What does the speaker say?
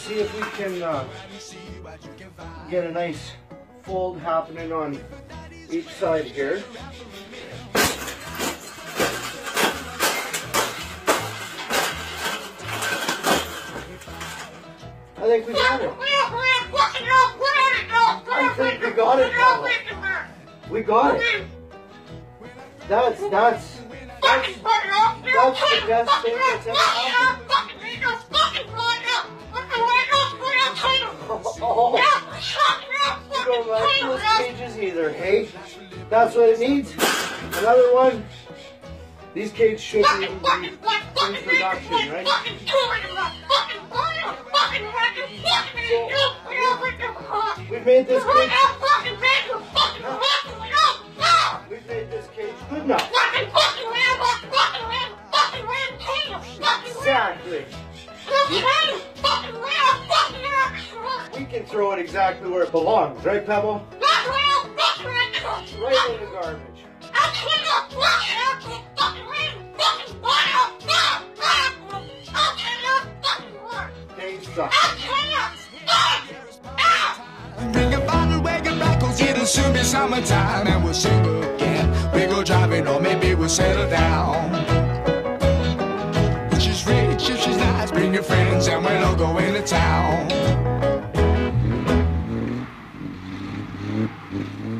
see if we can uh, get a nice fold happening on each side here. I think we got it. I think we got it. Pavel. We got it. That's that's that's that's the best thing that's ever happened. Those cages either, hey? That's what it needs. Another one. These cages shouldn't be in production, right? We've made this cage. We've made this cage good enough. Exactly. We can throw it exactly where it belongs, right, Pebble? Right in the garbage. They suck. Bring a bottle wagon back, cause it'll soon be summertime and we'll sing again. We go driving or maybe we'll settle down. If she's rich, if she's nice, bring your friends and we'll all go into town. Mm-hmm.